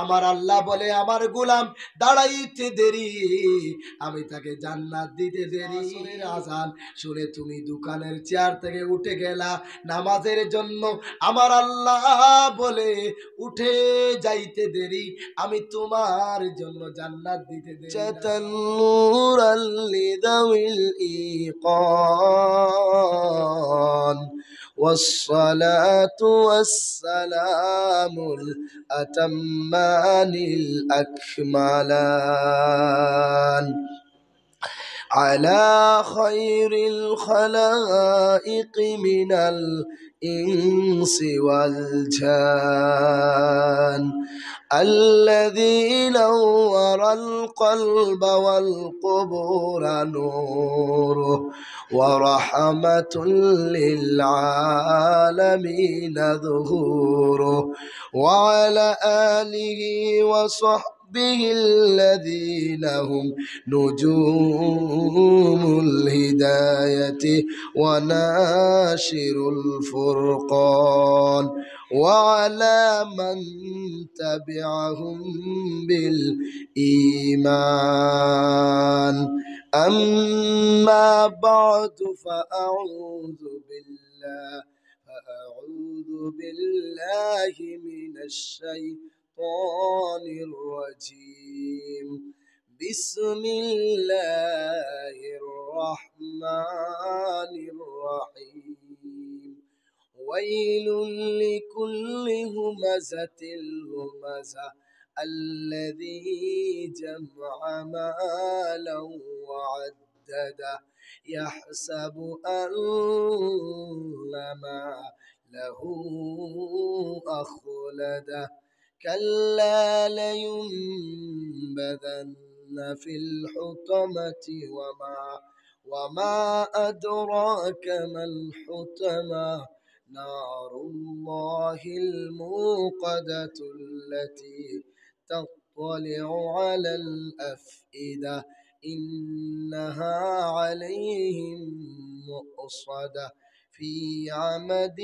আমার আল্লাহ বলে আমার গোলাম দাঁড়াইতে দেরি। আমি তাকে জান্নাত দিতে দেরি। আজান। শুনে তুমি দোকানের চেয়ার থেকে উঠে গেলা। নামাজের জন্য আমার আল্লাহ বলে উঠে যাইতে দেরি। আমি তোমার জন্য জান্নাত দিতে দেরি والصلاة والسلام الأتمان الأكملان. على خير الخلائق من الإنس والجان. الذي نور القلب والقبور نوره ورحمة للعالمين ظهوره وعلى آله وصحبه الذين هم نجوم الهداية وناشر الفرقان وعلى من تبعهم بالإيمان. أما بعد فأعوذ بالله فأعوذ بالله من الشيطان الرجيم. بسم الله الرحمن الرحيم. ويل لكل همزة لمزة الذي جمع مالا وعدده يحسب أن ما له أخلده كلا لينبذن في الحطمة وما وما أدراك ما الحطمة نار الله الموقدة التي تطلع على الأفئدة إنها عليهم مؤصدة في عمد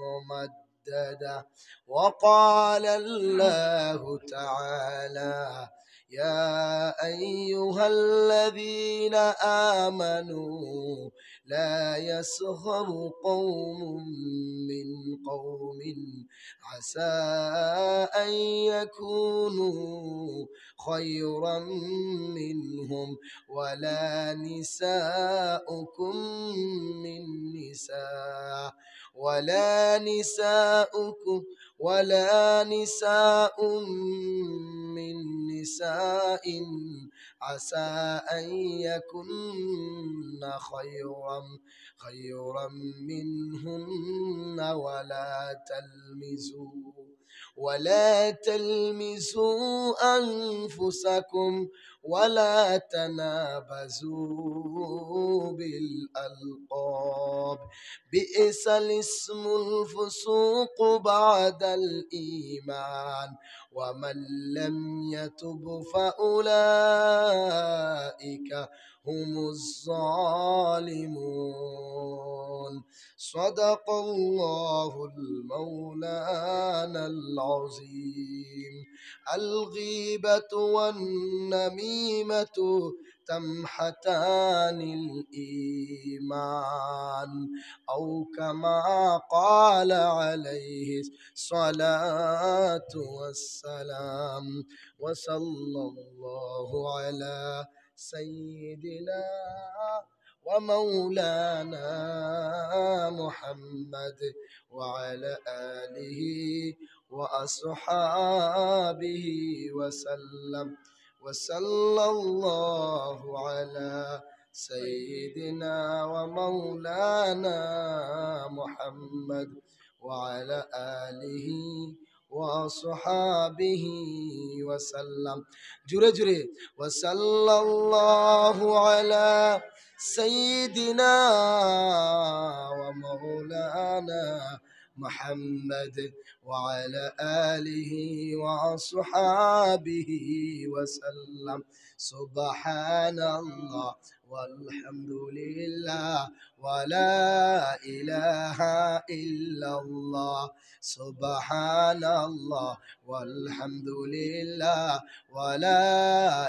ممددة. وقال الله تعالى يا أيها الذين آمنوا لا يسخر قوم من قوم. عسى أن يكونوا خيرا منهم. ولا نساؤكم من نساء. ولا نساؤكم ولا نساء من نساء عسى أن يكن خيرا خيرا منهن ولا تلمزوا ولا تلمزوا أنفسكم ولا تنابزوا بالألقاب. بئس الاسم الفسوق بعد الإيمان ومن لم يتب فأولئك هم الظالمون. صدق الله المولانا العظيم. الغيبة والنميمة تمحتان الإيمان أو كما قال عليه الصلاة والسلام وصلى الله على سيدنا ومولانا محمد وعلى آله وأصحابه وسلم وصلى الله على سيدنا ومولانا محمد وعلى آله وصحابه وسلم. جري جري وصلى الله على سيدنا محمد وعلى آله وأصحابه وسلم. سبحان الله والحمد لله ولا إله إلا الله. سبحان الله والحمد لله ولا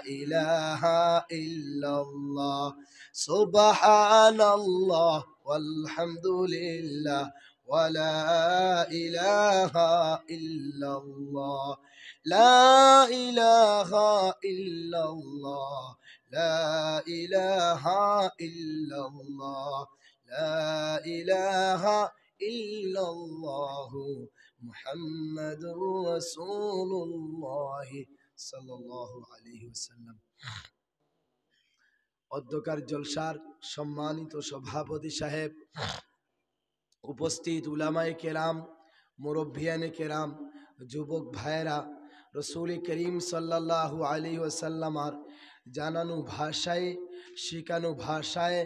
إله إلا الله. سبحان الله والحمد لله ولا إله إلا الله لا إله إلا الله لا إله إلا الله لا إله إلا الله محمد رسول الله صلى الله عليه وسلم অধ্যকার জলসার সম্মানিত সভাপতি সাহেব উপস্থিত উলামায়ে কেরাম, মুরব্বিয়ানে কেরাম, যুবক ভাইয়েরা, রসুল করিম সাল্লাল্লাহু আলী ওসাল্লামার জানানো ভাষায়, শিখানো ভাষায়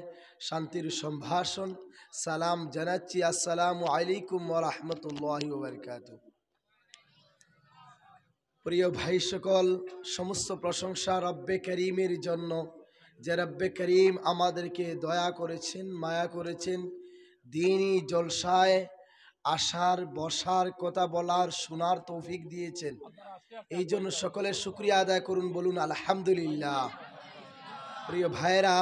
শান্তির সম্ভাষণ, সালাম জানাচ্ছি। আসসালামু আলাইকুম রহমতুল্লাহ বরকাত প্রিয় ভাই সকল, সমস্ত প্রশংসা রব্বে করিমের জন্য, যে রব্বে করিম আমাদেরকে দয়া করেছেন, মায়া করেছেন দিনই জলসায় আসার, বসার কথা বলার, শোনার তৌফিক দিয়েছেন। এই জন্য সকলের শুক্রিয়া আদায় করুন, বলুন আলহামদুলিল্লাহ। প্রিয় ভাইয়েরা,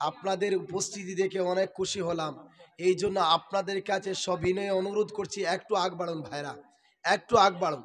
আপনাদের উপস্থিতি দেখে অনেক খুশি হলাম। এই জন্য আপনাদের কাছে সবিনয়ে অনুরোধ করছি, একটু আগ বাড়ুন ভাইরা একটু আগ বাড়ুন।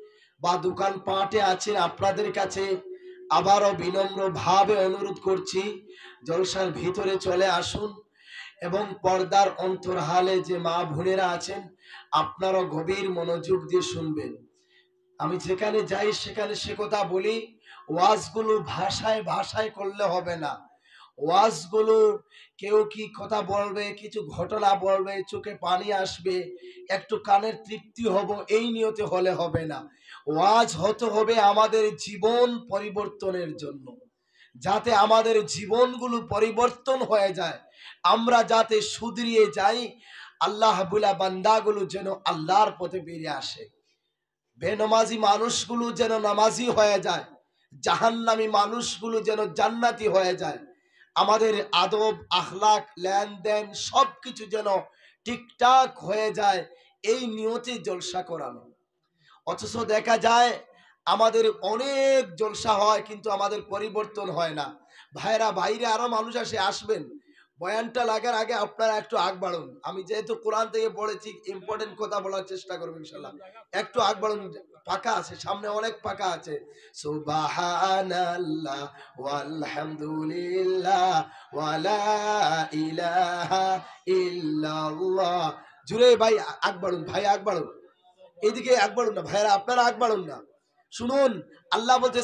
বা দোকান পাটে আছেন আপনাদের কাছে আবারও বিনম্র ভাবে অনুরোধ করছি, জলসার ভিতরে চলে আসুন এবং পর্দার অন্তরহালে যে মা বোনেরা আছেন আপনারা গভীর মনোযোগ দিয়ে শুনবেন। আমি যেখানে যাই সেখানে সে কথা বলি, ওয়াজগুলো ভাষায় ভাষায় করলে হবে না। ওয়াজগুলো কেউ কি কথা বলবে, কিছু ঘটনা বলবে, চোখে পানি আসবে, একটু কানের তৃপ্তি হব, এই নিয়তে হলে হবে না। ওয়াজ হতে হবে আমাদের জীবন পরিবর্তনের জন্য। যাতে আমাদের জীবনগুলো পরিবর্তন হয়ে যায়, আমরা যাতে সুধরিয়ে যাই, আল্লাহ বুলা বান্দাগুলো যেন আল্লাহর পথে বেরিয়ে আসে। বেনমাজি মানুষগুলো যেন নামাজি হয়ে যায়, জাহান্নামী মানুষগুলো যেন জান্নাতি হয়ে যায়। আমাদের আদব, আখলাক, লেনদেন সব কিছু যেন ঠিকঠাক হয়ে যায়, এই নিয়তে জলসা করানো। অথচ দেখা যায় আমাদের অনেক জলসা হয়, কিন্তু আমাদের পরিবর্তন হয় না। ভাইরা বাইরে আরও মানুষ আসে, আসবেন। বয়ানটা লাগার আগে আপনারা একটু আগ বাড়ুন। আমি যেহেতু কোরআন থেকে পড়েছি ইম্পর্টেন্ট কথা বলার চেষ্টা করব ইনশাল্লাহ একটু আগ বাড়ুন, পাকা আছে, সামনে অনেক পাকা আছে। ওয়ালহামদুলিল্লাহ ওয়ালা ইলাহা জুড়ে ভাই, আগ বাড়ুন, ভাই, আগ বাড়ুন। এদিকে আগ বাড়ুন না ভাইরা আপনারা আগ বাড়ুন না। শুনুন, আল্লাহ বলছে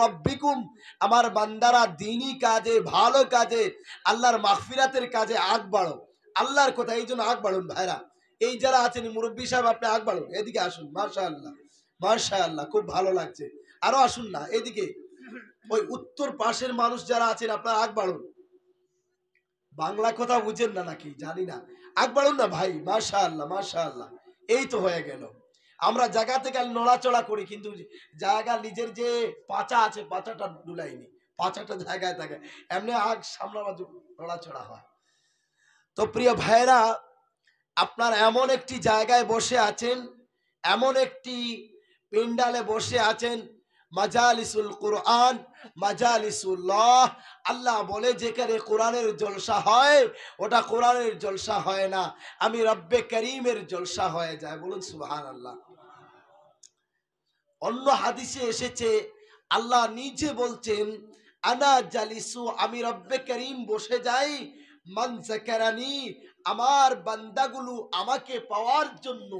রাব্বিকুম। আমার বান্দারা দিনই কাজে, ভালো কাজে, আল্লাহর মাগফিরাতের কাজে আগ বাড়ো। আল্লাহর কথা, এই জন্য আগ বাড়ুন ভাইরা এই যারা আছেন, মুরব্বী সাহেব, আপনি আগ বাড়ুন। এদিকে আসুন, মাশাআল্লাহ মাশাআল্লাহ, খুব ভালো লাগছে। আরও আসুন না, এদিকে। ওই উত্তর পাশের মানুষ যারা আছেন, আপনারা আগ বাড়ুন। বাংলা কথা বুঝেন না নাকি? জানি না। আগ বাড়ুন না ভাই মাশা আল্লাহ মাশা আল্লাহ এই তো হয়ে গেল। আমরা জায়গা থেকে নড়াচড়া করি, কিন্তু জায়গা নিজের যে পাচা আছে, পাচাটা ডুলাইনি পাচাটা জায়গায় থাকে। এমনি আগ সামনে নড়াচড়া হয়। তো প্রিয় ভাইরা আপনার এমন একটি জায়গায় বসে আছেন, এমন একটি পেন্ডালে বসে আছেন, মাজালিসুল কোরআন মাজালিসুল্লাহ। আল্লাহ বলে, যেখানে কোরআনের জলসা হয়, ওটা কোরআনের জলসা হয় না। আমি রব্বে করিমের জলসা হয়ে যায়। বলুন সুবহান আল্লাহ অন্য হাদিসে এসেছে, আল্লাহ নিজে বলছেন, আনা জালিসু, আমি রব্বে করিম বসে যাই, মান যাকারানি আমার বান্দাগুলো আমাকে পাওয়ার জন্য,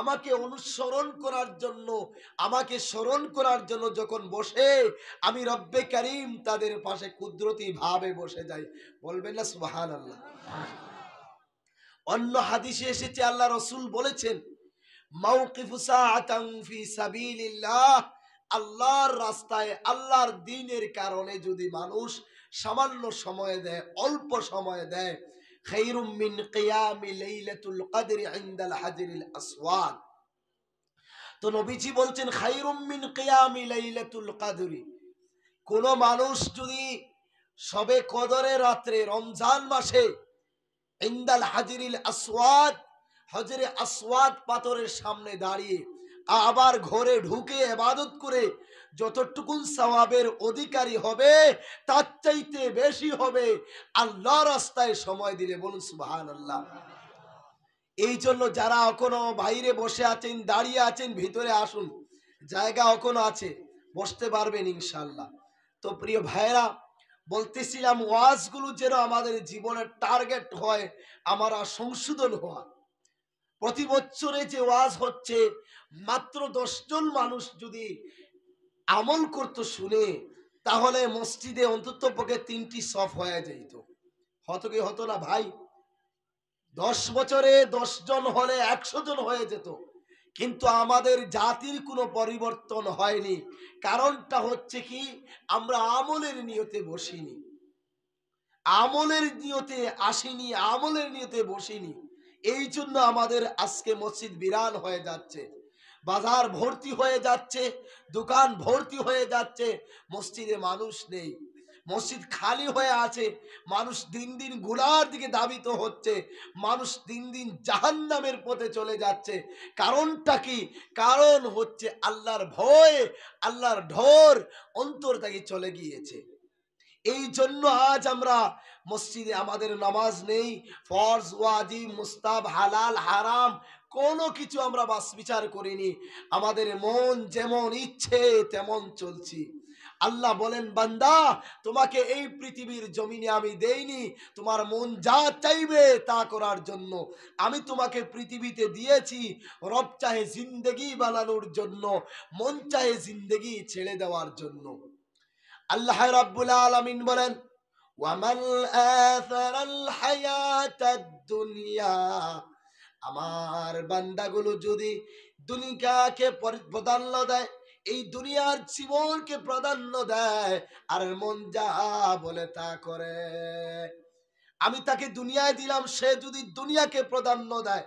আমাকে অনুসরণ করার জন্য, আমাকে স্মরণ করার জন্য যখন বসে, আমি রব্বে করিম তাদের পাশে কুদরতি ভাবে বসে যাই। বলবেন না সুবাহান আল্লাহ অন্য হাদিসে এসেছে, আল্লাহ রসুল বলেছেন আল্লাহর রাস্তায়, আল্লাহর দিনের কারণে যদি মানুষ সামান্য সময় দেয়, অল্প সময় দেয় খাইরুম মিন কিয়ামি লাইলাতুল কদরি ইনদাল হাজরিল আসওয়াদ তো নবীজি বলছেন, খাইরুম মিন কিয়ামি লাইলাতুল কদরি। কোন মানুষ যদি সবে কদরে রাত্রে রমজান মাসে ইন্দাল হাজিরিল আসওয়াদ হজরে আসওয়াদ পাথরের সামনে দাঁড়িয়ে আবার ঘরে ঢুকে এবাদত করে যতটুকুন সওয়াবের অধিকারী হবে, তার চাইতে বেশি হবে। আল্লাহ রাস্তায় সময় দিলে বলুন সুবহান আল্লাহ এই জন্য যারা এখনও বাইরে বসে আছেন, দাঁড়িয়ে আছেন, ভিতরে আসুন, জায়গা এখনও আছে, বসতে পারবেন ইনশাল্লাহ তো প্রিয় ভাইরা বলতেছিলাম, ওয়াজগুলো যেন আমাদের জীবনের টার্গেট হয়, আমরা সংশোধন হওয়া। প্রতি বছরে যে ওয়াজ হচ্ছে, মাত্র দশজন মানুষ যদি আমল করতো শুনে, তাহলে মসজিদে অন্তত পক্ষে তিনটি সফ হয়ে যেত হতো কি হতো না ভাই? দশ বছরে দশ জন হলে একশো জন হয়ে যেত। কিন্তু আমাদের জাতির কোনো পরিবর্তন হয়নি। কারণটা হচ্ছে কি, আমরা আমলের নিয়তে বসিনি। আমলের নিয়তে আসিনি, আমলের নিয়তে বসিনি। এই জন্য আমাদের আজকে মসজিদ বিরান হয়ে যাচ্ছে। বাজার ভর্তি হয়ে যাচ্ছে, দোকান ভর্তি হয়ে যাচ্ছে, মসজিদে মানুষ নেই। মসজিদ খালি হয়ে আছে, মানুষ দিন দিন গুড়ার দিকে দাবিত হচ্ছে, মানুষ দিন দিন জাহান্নামের পথে চলে যাচ্ছে। কারণটা কি? কারণ হচ্ছে আল্লাহর ভয়, আল্লাহর ঢোর অন্তর থেকে চলে গিয়েছে। এই জন্য আজ আমরা মসজিদে আমাদের নামাজ নেই, ফরজ, ওয়াজিব মুস্তাব হালাল, হারাম কোনো কিছু আমরা বাস বিচার করিনি। আমাদের মন যেমন ইচ্ছে তেমন চলছি। আল্লাহ বলেন, বান্দা, তোমাকে এই পৃথিবীর জমিনে আমি দেইনি। তোমার মন যা চাইবে তা করার জন্য। আমি তোমাকে পৃথিবীতে দিয়েছি। রব চাহে জিন্দেগি বানানোর জন্য, মন চাহে জিন্দেগি ছেড়ে দেওয়ার জন্য। আল্লাহ রাব্বুল আলামিন বলেন ওয়ামান আসারাল হায়াতাদ দুনিয়া? আমার বান্দাগুলো যদি দুনিয়াকে পরি- প্রাধান্য দেয়, এই দুনিয়ার জীবনকে প্রাধান্য দেয়, আর মন যা বলে তা করে। আমি তাকে দুনিয়ায় দিলাম, সে যদি দুনিয়াকে প্রাধান্য দেয়,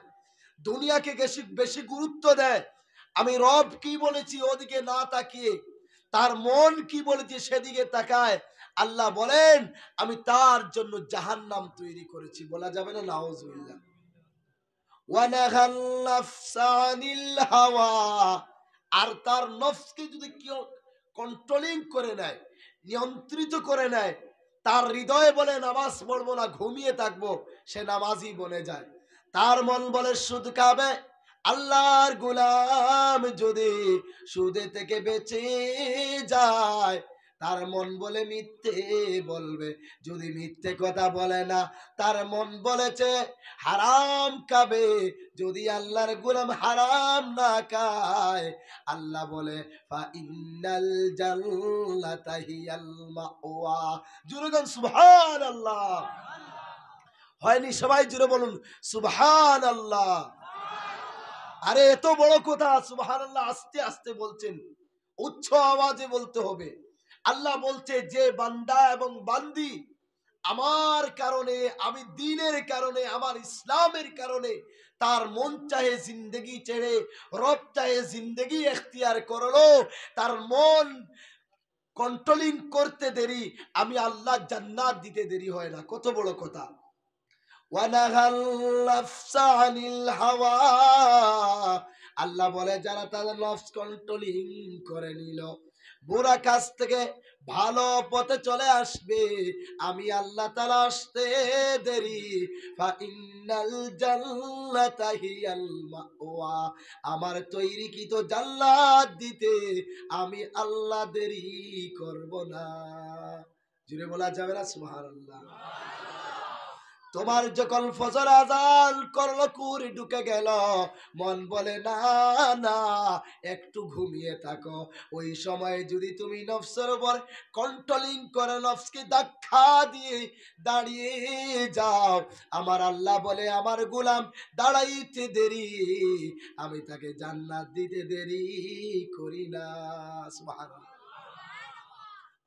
দুনিয়াকে বেশি বেশি গুরুত্ব দেয়, আমি রব কি বলেছি ওদিকে না তাকিয়ে, তার মন কি বলেছে সেদিকে তাকায়, আল্লাহ বলেন, আমি তার জন্য জাহান্নাম তৈরি করেছি। বলা যাবে না, নাউজুবিল্লাহ। ওয়ানাহাল নাফসা আনিল হাওয়া আর তার নফসকে যদি কেউ কন্ট্রোলিং করে নেয়, নিয়ন্ত্রিত করে নেয়, তার হৃদয়ে বলে নামাজ পড়ব না, ঘুমিয়ে থাকব, সে নামাজই বনে যায়। তার মন বলে সুদ খাবে, আল্লাহর গুলাম যদি সুদে থেকে বেঁচে যায় তার মন বলে মিথ্যে বলবে। যদি মিথ্যে কথা বলে না, তার মন বলেছে হারাম খাবে। যদি আল্লাহর গোলাম হারাম না খায়, আল্লাহ বলে ফা ইন্নাল জান্নাতা হিয়াল মাওয়া। জুরগান সুবহানাল্লাহ। হয়নি সবাই জুড়ে বলুন সুবহান আল্লাহ আরে, এত বড় কথা সুবহান আল্লাহ আস্তে আস্তে বলছেন। উচ্চ আওয়াজে বলতে হবে। আল্লাহ বলছে, যে বান্দা এবং বান্দি আমার কারণে, আমি দিনের কারণে, আমার ইসলামের কারণে তার মন চাহে জিন্দগি ছেড়ে, রব চাহে জিন্দগি এখতিয়ার করল, তার মন কন্ট্রোলিং করতে দেরি, আমি আল্লাহ জান্নাত দিতে দেরি হয় না। কত বড় কথা। আল্লাহ বলে, যারা তাদের নফস কন্ট্রোলিং করে নিল। বুড়া কাছ থেকে ভালো পথে চলে আসবে। আমি আল্লাহ তালা আসতে দেরি। আমার তৈরি কি তো জান্নাত দিতে? আমি আল্লাহ দেরি করব না। জুড়ে বলা যাবে না? সুবহানাল্লাহ। তোমার যখন ফজর আজান করল, কুড়ি ঢুকে গেল। মন বলে, না না, একটু ঘুমিয়ে থাকো। ওই সময় যদি তুমি নফসের উপর কন্ট্রোলিং করে নফসকে ধাক্কা দিয়ে দাঁড়িয়ে যাও, আমার আল্লাহ বলে, আমার গোলাম, দাঁড়াইতে দেরি। আমি তাকে জান্নাত দিতে দেরি করি না।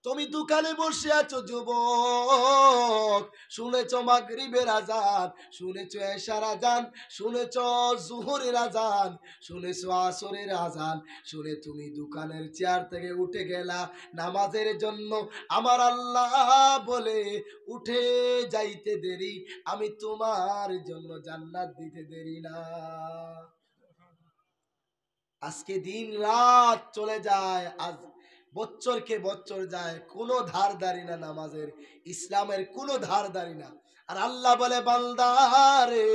তুমি দোকানে বসে আছো, যুবক। শুনেছ মাগরিবের আজান, শুনেছ এশার আজান, শুনেছ জুহরের আজান, শুনেছ আসরের আজান। শুনে তুমি দোকানের চেয়ার থেকে উঠে গেলা, নামাজের জন্য। আমার আল্লাহ বলে, উঠে যাইতে দেরি, আমি তোমার জন্য জান্নাত দিতে দেরি না। আজকে দিন রাত চলে যায়, আজ বছরকে বচ্চর যায়, কোনো ধার দারি না নামাজের, ইসলামের কোনো ধার দারি না। আর আল্লাহ বলে বান্দারে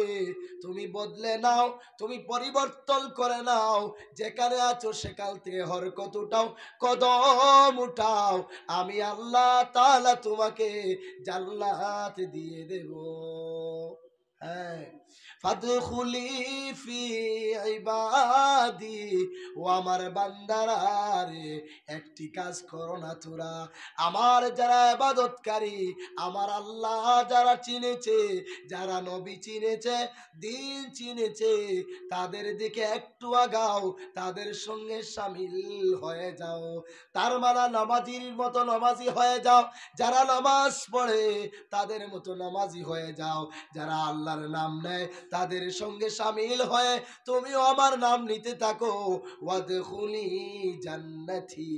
তুমি বদলে নাও, তুমি পরিবর্তন করে নাও, যেখানে আছো সেকাল থেকে হরকত উঠাও, কদম উঠাও। আমি আল্লাহ তাআলা তোমাকে জান্নাত দিয়ে দেব। হ্যাঁ। ফাদখুলি ফি ইবাদি, ও আমার বান্দারা রে, একটি কাজ করো না তোরা। আমার যারা ইবাদতকারী, আমার আল্লাহ যারা চিনেছে, যারা নবী চিনেছে, দিন চিনেছে, তাদের দিকে একটু আগাও, তাদের সঙ্গে সামিল হয়ে যাও। তার মানে নামাজির মতো নামাজি হয়ে যাও। যারা নামাজ পড়ে, তাদের মতো নামাজি হয়ে যাও। যারা আল্লাহর নাম নেয় তাদের সঙ্গে সামিল হয়ে তুমিও আমার নাম নিতে থাকো। ওয়াদখুলি জান্নাতি।